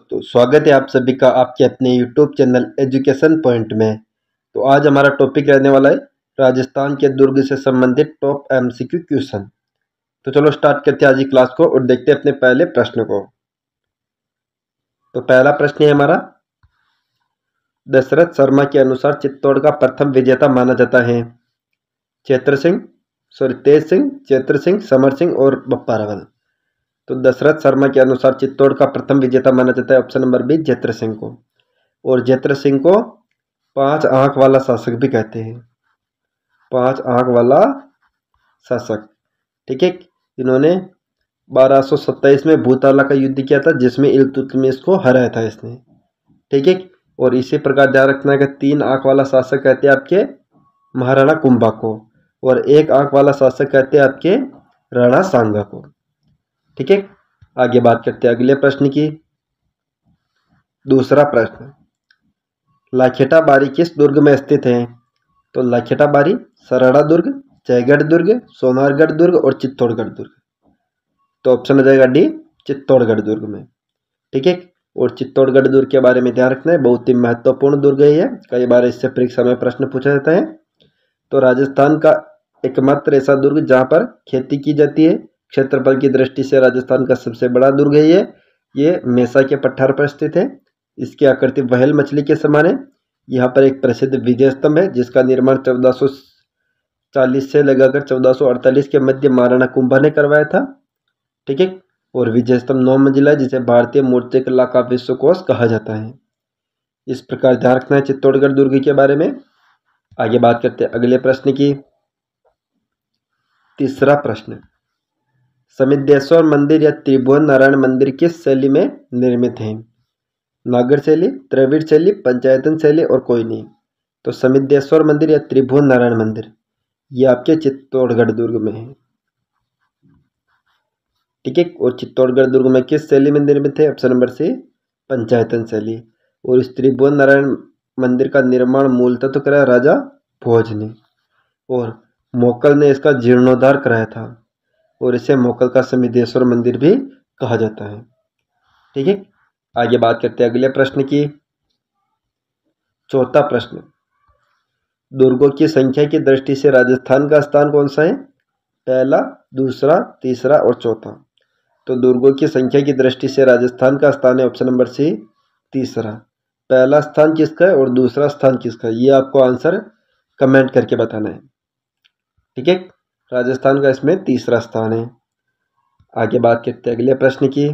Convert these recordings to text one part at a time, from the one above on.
तो स्वागत है आप सभी का आपके अपने यूट्यूब चैनल एजुकेशन पॉइंट में। तो आज हमारा टॉपिक रहने वाला है राजस्थान के दुर्ग से संबंधित टॉप एमसीक्यू क्वेश्चन तो चलो स्टार्ट करते हैं आज की क्लास को और देखते हैं अपने पहले प्रश्न को। तो पहला प्रश्न है हमारा, दशरथ शर्मा के अनुसार चित्तौड़ का प्रथम विजेता माना जाता है। चैत्र सिंह सॉरी तेज सिंह, चैत्र सिंह, समर सिंह और बप्पा रावल। तो दशरथ शर्मा के अनुसार चित्तौड़ का प्रथम विजेता माना जाता है option number B Jaitra Singh को। और जैत्र सिंह को पाँच आँख वाला शासक भी कहते हैं। पाँच आँख वाला शासक। ठीक है, इन्होंने 1227 में भूताला का युद्ध किया था, जिसमें इलतुतमिश को हराया था इसने। ठीक है, और इसी प्रकार ध्यान रखना है कि तीन आँख वाला शासक कहते हैं आपके महाराणा कुंभा को, और एक आँख वाला शासक कहते हैं आपके राणा सांगा को। ठीक है? आगे बात करते हैं अगले प्रश्न की। दूसरा प्रश्न लाखेटा बारी किस दुर्ग में स्थित है? तो लाखेटा बारी सराड़ा दुर्ग, जयगढ़ दुर्ग, सोनारगढ़ दुर्ग और चित्तौड़गढ़ दुर्ग। तो ऑप्शन हो जाएगा डी, चित्तौड़गढ़ दुर्ग में। ठीक है? और चित्तौड़गढ़ दुर्ग के बारे में ध्यान रखना है, बहुत ही महत्वपूर्ण दुर्ग है कई बार इससे परीक्षा में प्रश्न पूछा जाता है। तो राजस्थान का एकमात्र ऐसा दुर्ग जहाँ पर खेती की जाती है। क्षेत्रफल की दृष्टि से राजस्थान का सबसे बड़ा दुर्ग है ये। ये मेसा के पठार पर स्थित है। इसकी आकृति वहल मछली के समान है। यहाँ पर एक प्रसिद्ध विजय स्तंभ है, जिसका निर्माण चौदह चालीस से लगाकर चौदह के मध्य महाराणा कुंभा ने करवाया था। ठीक है? और विजय स्तंभ नौ मंजिला जिसे भारतीय मूर्ति कला का विश्वकोश कहा जाता है। इस प्रकार ध्यान रखना है चित्तौड़गढ़ दुर्ग के बारे में आगे बात करते हैं। अगले प्रश्न की तीसरा प्रश्न। समिद्धेश्वर मंदिर या त्रिभुवन नारायण मंदिर किस शैली में निर्मित है? नागर शैली, द्रविड़ शैली, पंचायतन शैली और कोई नहीं। तो समिद्धेश्वर मंदिर या त्रिभुवन नारायण मंदिर, ये आपके चित्तौड़गढ़ दुर्ग में है। ठीक है, और चित्तौड़गढ़ दुर्ग में किस शैली में निर्मित है? ऑप्शन नंबर सी, पंचायतन शैली। और इस त्रिभुवन नारायण मंदिर का निर्माण मूलतः तो कराया राजा भोज ने और मोकल ने इसका जीर्णोद्धार कराया था। और इसे मोकल का समिधेश्वर मंदिर भी कहा जाता है। ठीक है, आगे बात करते हैं अगले प्रश्न की। चौथा प्रश्न, दुर्गों की संख्या की दृष्टि से राजस्थान का स्थान कौन सा है? पहला, दूसरा, तीसरा और चौथा। तो दुर्गों की संख्या की दृष्टि से राजस्थान का स्थान है ऑप्शन नंबर सी, तीसरा। पहला स्थान किसका है और दूसरा स्थान किसका है? ये आपको आंसर कमेंट करके बताना है। ठीक है राजस्थान का इसमें तीसरा स्थान है। आगे बात करते हैं अगले प्रश्न की।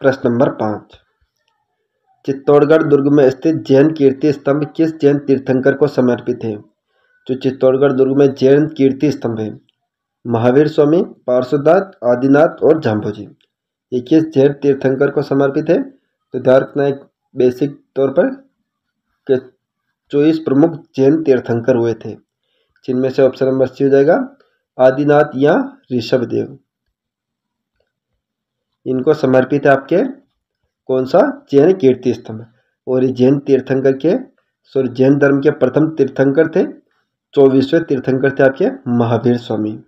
प्रश्न नंबर पाँच। चित्तौड़गढ़ दुर्ग में स्थित जैन कीर्ति स्तंभ किस जैन तीर्थंकर को समर्पित है? जो चित्तौड़गढ़ दुर्ग में जैन कीर्ति स्तंभ है, महावीर स्वामी, पार्श्वनाथ, आदिनाथ और जाम्भोजी ये किस जैन तीर्थंकर को समर्पित है? तो ध्यान एक बेसिक तौर पर चौबीस प्रमुख जैन तीर्थंकर हुए थे। जिनमें से ऑप्शन नंबर सी हो जाएगा, आदिनाथ या ऋषभ देव इनको समर्पित है आपके कौन सा जैन कीर्ति स्तंभ। और ये जैन तीर्थंकर के, सॉरी, जैन धर्म के प्रथम तीर्थंकर थे, चौबीसवें तीर्थंकर थे आपके महावीर स्वामी।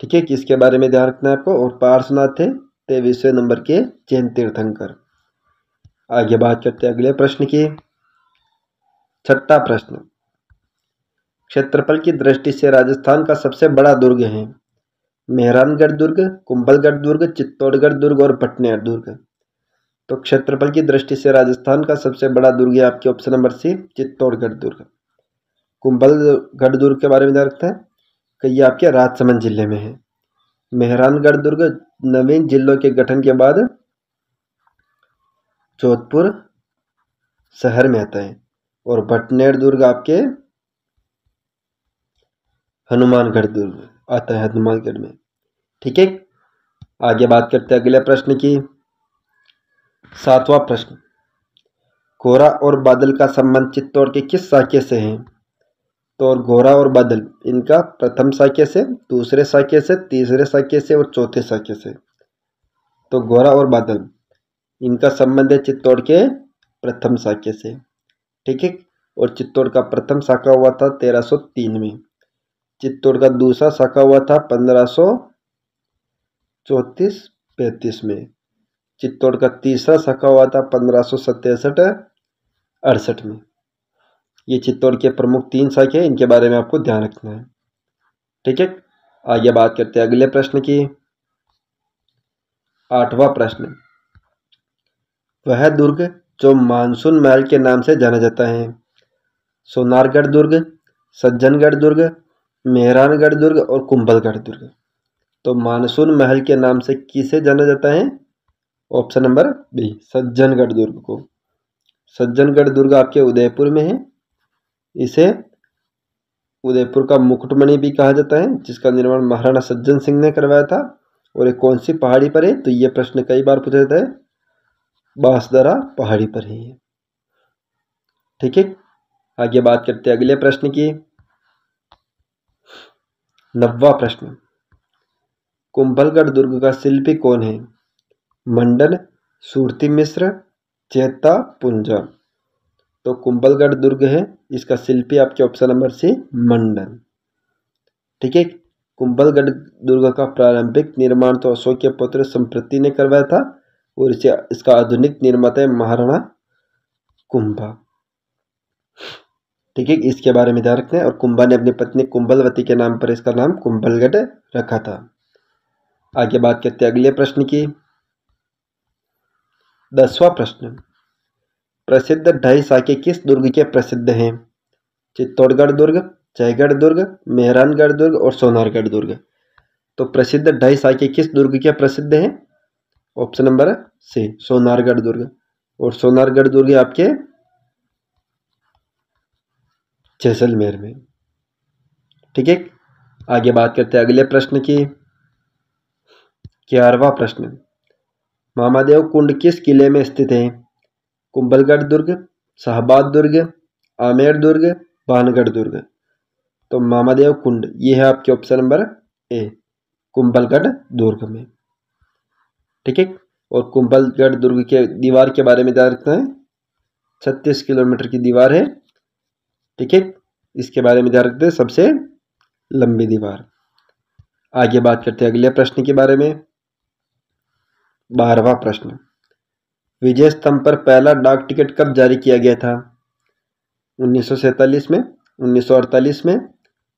ठीक है किसके बारे में ध्यान रखना है आपको। और पार्श्वनाथ थे, तेईसवें नंबर के जैन तीर्थंकर। आगे बात करते हैं अगले प्रश्न की। छठा प्रश्न। क्षेत्रफल की दृष्टि से राजस्थान का सबसे बड़ा दुर्ग है। मेहरानगढ़ दुर्ग, कुंभलगढ़ दुर्ग, चित्तौड़गढ़ दुर्ग और भटनेर दुर्ग। तो क्षेत्रफल की दृष्टि से राजस्थान का सबसे बड़ा दुर्ग है आपके ऑप्शन नंबर सी चित्तौड़गढ़ दुर्ग। कुंभलगढ़ दुर्ग के बारे में रखते हैं? कि ये आपके राजसमंद ज़िले में है। मेहरानगढ़ दुर्ग नवीन जिलों के गठन के बाद जोधपुर शहर में आता है और भटनेर दुर्ग आपके हनुमानगढ़ दुर्ग आता है हनुमानगढ़ में। ठीक है? आगे बात करते हैं अगले प्रश्न की। सातवां प्रश्न। घोरा और बादल का संबंध चित्तौड़ के किस साक्य से है? तो और घोरा और बादल, इनका प्रथम साक्य से, दूसरे साक्य से, तीसरे साक्य से और चौथे साक्य से। तो घोरा और बादल, इनका संबंध है चित्तौड़ के प्रथम साक्य से। ठीक है? और चित्तौड़ का प्रथम शाखा हुआ था तेरह सौ तीन में। चित्तौड़ का दूसरा शाखा हुआ था पंद्रह सौ चौंतीस, पैंतीस में। चित्तौड़ का तीसरा शाखा हुआ था पंद्रह सौ सत्तासठ अड़सठ में। ये चित्तौड़ के प्रमुख तीन शाखे हैं, इनके बारे में आपको ध्यान रखना है। ठीक है? आगे बात करते हैं अगले प्रश्न की। आठवां प्रश्न। वह दुर्ग जो मानसून महल के नाम से जाना जाता है। सोनारगढ़ दुर्ग, सज्जनगढ़ दुर्ग मेहरानगढ़ दुर्ग और कुंभलगढ़ दुर्ग। तो मानसून महल के नाम से किसे जाना जाता है? ऑप्शन नंबर बी, सज्जनगढ़ दुर्ग को। सज्जनगढ़ दुर्ग आपके उदयपुर में है। इसे उदयपुर का मुकुटमणि भी कहा जाता है, जिसका निर्माण महाराणा सज्जन सिंह ने करवाया था। और ये कौन सी पहाड़ी पर है? तो ये प्रश्न कई बार पूछा जाता है। बांसदरा पहाड़ी पर ही है। ठीक है, आगे बात करते हैं अगले प्रश्न की। नब्वा प्रश्न। कुंभलगढ़ दुर्ग का शिल्पी कौन है? मंडन, सूरती मिश्र, चेता, पुंजा। तो कुंभलगढ़ दुर्ग है, इसका शिल्पी आपके ऑप्शन नंबर सी, मंडन। ठीक है, कुंभलगढ़ दुर्ग का प्रारंभिक निर्माण तो अशोक के पुत्र संप्रति ने करवाया था, और इसे, इसका आधुनिक निर्माता है महाराणा कुंभा। ठीक है इसके बारे में ध्यान रखते हैं। और कुंभा ने अपनी पत्नी कुंभलवती के नाम पर इसका नाम कुंभलगढ़ रखा था। आगे बात करते हैं अगले प्रश्न की। दसवां प्रश्न। प्रसिद्ध ढाई साके किस दुर्ग के प्रसिद्ध हैं? चित्तौड़गढ़ दुर्ग जयगढ़ दुर्ग, मेहरानगढ़ दुर्ग और सोनारगढ़ दुर्ग। तो प्रसिद्ध ढाई साके किस दुर्ग के प्रसिद्ध हैं? ऑप्शन नंबर सी सोनारगढ़ दुर्ग। और सोनारगढ़ दुर्ग आपके जैसलमेर में। ठीक है, आगे बात करते हैं अगले प्रश्न की। ग्यारहवा प्रश्न? मामादेव कुंड किस किले में स्थित है? कुंभलगढ़ दुर्ग, शाहबाद दुर्ग, आमेर दुर्ग, भानगढ़ दुर्ग। तो मामादेव कुंड, ये है आपके ऑप्शन नंबर ए कुंभलगढ़ दुर्ग में। ठीक है, और कुंभलगढ़ दुर्ग के दीवार के बारे में ध्यान रखना है। छत्तीस किलोमीटर की दीवार है। ठीक है इसके बारे में ध्यान रखते हैं। सबसे लंबी दीवार। आगे बात करते हैं अगले प्रश्न के बारे में। बारहवा प्रश्न। विजय स्तंभ पर पहला डाक टिकट कब जारी किया गया था? उन्नीस सौ सैंतालीस में, उन्नीस सौ अड़तालीस में,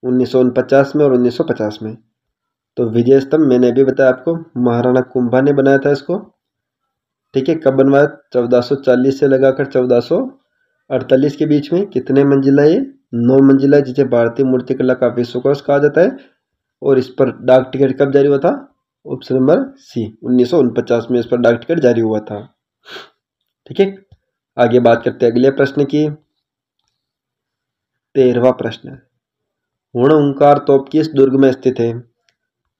उन्नीस में और 1950 में। तो विजय स्तंभ मैंने अभी बताया आपको, महाराणा कुंभा ने बनाया था इसको। ठीक है, कब बनवाया? 1440 से लगाकर 1448 के बीच में। कितने मंजिला ये? नौ मंजिला है, जिसे भारतीय मूर्तिकला का विश्वकोश कहा जाता है, और इस पर डाक टिकट कब जारी हुआ था? ऑप्शन नंबर सी, उन्नीस में इस पर डाक टिकट जारी हुआ था। ठीक है, आगे बात करते हैं अगले प्रश्न की। तेरहवा प्रश्न, हुण ओंकार तोप किस दुर्ग में स्थित है?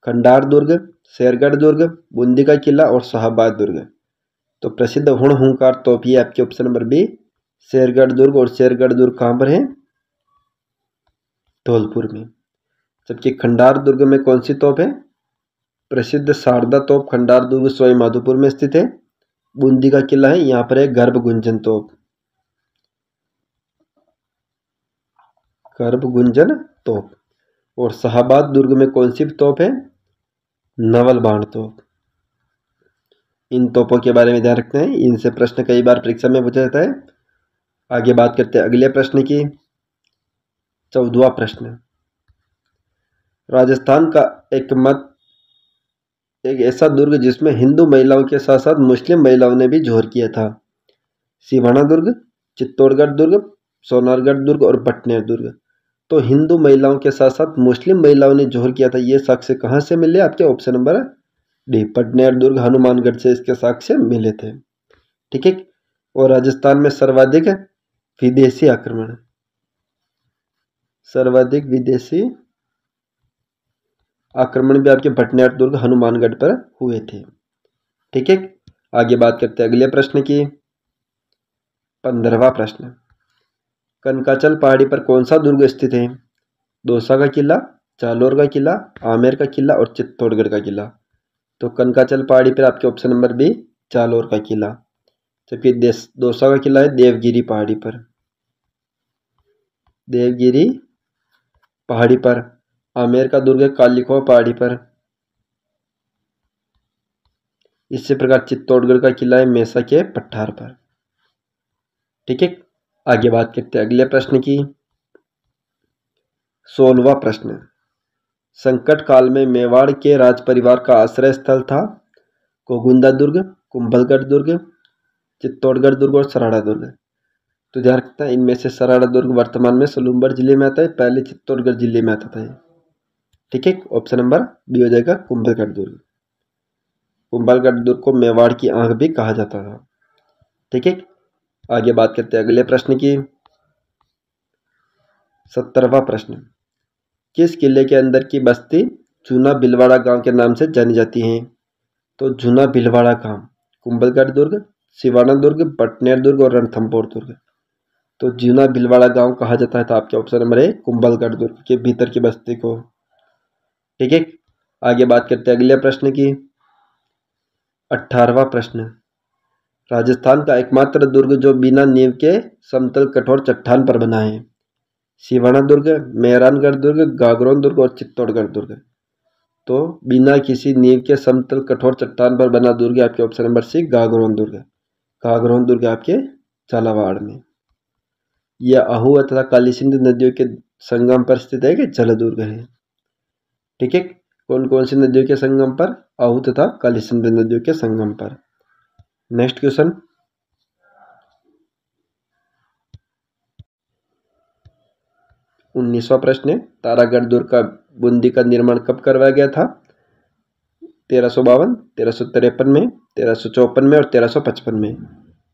खंडार दुर्ग, शेरगढ़ दुर्ग, बूंदी का किला, और शाहबाद दुर्ग। तो प्रसिद्ध हुण हुंकार तोप ये आपके ऑप्शन नंबर बी, शेरगढ़ दुर्ग, और शेरगढ़ दुर्ग कहाँ पर है? धौलपुर में। जबकि खंडार दुर्ग में कौन सी तोप है? प्रसिद्ध शारदा तोप खंडार दुर्ग सोई माधोपुर में स्थित है। बूंदी का किला है, यहाँ पर है गर्भ गुंजन तोप। गर्भ गुंजन तोप। और शाहबाद दुर्ग में कौन सी तोप है? नवल बाण तोप। इन तोपों के बारे में ध्यान रखते हैं। इनसे प्रश्न कई बार परीक्षा में पूछा जाता है। आगे बात करते हैं अगले प्रश्न की। चौदवा प्रश्न। राजस्थान का एक मत एक ऐसा दुर्ग जिसमें हिंदू महिलाओं के साथ साथ मुस्लिम महिलाओं ने भी जोहर किया था। सिवाना दुर्ग, चित्तौड़गढ़ दुर्ग, सोनारगढ़ दुर्ग और बटनेर दुर्ग। तो हिंदू महिलाओं के साथ साथ मुस्लिम महिलाओं ने जोहर किया था, ये साक्ष्य कहाँ से मिले? आपके ऑप्शन नंबर डी पटनेर दुर्ग, हनुमानगढ़ से इसके साक्ष्य मिले थे। ठीक है? और राजस्थान में सर्वाधिक विदेशी आक्रमण। सर्वाधिक विदेशी आक्रमण भी आपके भटनेर दुर्ग हनुमानगढ़ पर हुए थे। ठीक है, आगे बात करते हैं अगले प्रश्न की। पंद्रहवा प्रश्न। कनकाचल पहाड़ी पर कौन सा दुर्ग स्थित है? दौसा का किला जालोर का किला, आमेर का किला और चित्तौड़गढ़ का किला। तो कनकाचल पहाड़ी पर आपके ऑप्शन नंबर बी जालोर का किला। जबकि दौसा का किला है देवगिरी पहाड़ी पर। देवगिरी पहाड़ी पर। आमेर का दुर्ग कालीखो पहाड़ी पर। इसी प्रकार चित्तौड़गढ़ का किला है मेसा के पठार पर। ठीक है, आगे बात करते हैं अगले प्रश्न की। सोलवा प्रश्न। संकट काल में मेवाड़ के राज परिवार का आश्रय स्थल था कोगुंदा दुर्ग, कुंभलगढ़ दुर्ग, चित्तौड़गढ़ दुर्ग और सराड़ा दुर्ग। तो ध्यान रखता है इनमें से सराड़ा दुर्ग वर्तमान में सलूम्बर ज़िले में आता है, पहले चित्तौड़गढ़ ज़िले में आता था ठीक है ऑप्शन नंबर बी हो जाएगा कुंभलगढ़ दुर्ग। कुंभलगढ़ दुर्ग को मेवाड़ की आँख भी कहा जाता था। ठीक है, आगे बात करते हैं अगले प्रश्न की। सत्तरवा प्रश्न। किस किले के अंदर की बस्ती जूना बिलवाड़ा गाँव के नाम से जानी जाती है? तो जूना बिलवाड़ा गाँव, कुंभलगढ़ दुर्ग, सिवाना दुर्ग पटनेर दुर्ग और रणथम्पोर दुर्ग। तो जूना बिलवाड़ा गाँव कहा जाता है तो आपके ऑप्शन नंबर है कुंभलगढ़, दुर्ग के भीतर की बस्ती को। ठीक है, आगे बात करते हैं अगले प्रश्न की। अठारवा प्रश्न। राजस्थान का एकमात्र दुर्ग जो बिना नींव के समतल कठोर चट्टान पर बना है, सिवाना दुर्ग, मेहरानगढ़ दुर्ग, गागरोन दुर्ग और चित्तौड़गढ़ दुर्ग। तो बिना किसी नींव के समतल कठोर चट्टान पर बना दुर्ग आपके ऑप्शन नंबर सी गागरोन दुर्ग। गागरोन दुर्ग आपके झालावाड़ में। यह अहू तथा काली सिंधु नदियों के संगम पर स्थित है कि जल दुर्ग है? ठीक है कौन कौन सी नदियों के संगम पर? आहू तथा काली सिंधु नदियों के संगम पर। नेक्स्ट क्वेश्चन उन्नीसवा प्रश्न है, तारागढ़ दुर्ग का बूंदी का निर्माण कब करवाया गया था? तेरह सौ बावन, तेरह सौ तिरपन में, तेरह सौ चौपन में और तेरह सौ पचपन में।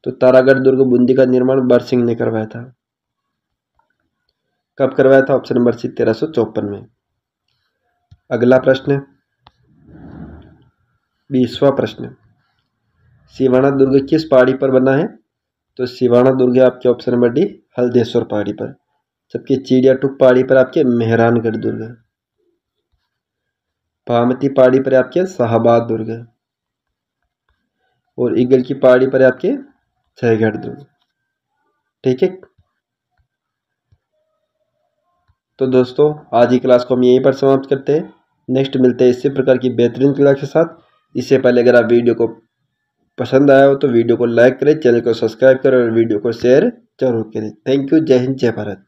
तो तारागढ़ दुर्ग बूंदी का निर्माण बर सिंह ने करवाया था। कब करवाया था ऑप्शन नंबर सी तेरह सौ चौपन में? अगला प्रश्न, बीसवा प्रश्न, सिवाना दुर्ग किस पहाड़ी पर बना है? तो सिवाना दुर्ग आपके ऑप्शन नंबर डी, हल्देश्वर पहाड़ी पर, जबकि चिड़िया टुक पहाड़ी पर आपके मेहरानगढ़ दुर्ग पामती पहाड़ी पर आपके शाहबाद दुर्ग और ईगल की पहाड़ी पर आपके जयगढ़ दुर्ग ठीक है तो दोस्तों, आज की क्लास को हम यहीं पर समाप्त करते हैं। नेक्स्ट मिलते हैं इसी प्रकार की बेहतरीन क्लास के साथ। इससे पहले अगर आप वीडियो को पसंद आया हो तो वीडियो को लाइक करें चैनल को सब्सक्राइब करें और वीडियो को शेयर ज़रूर करें। थैंक यू जय हिंद जय भारत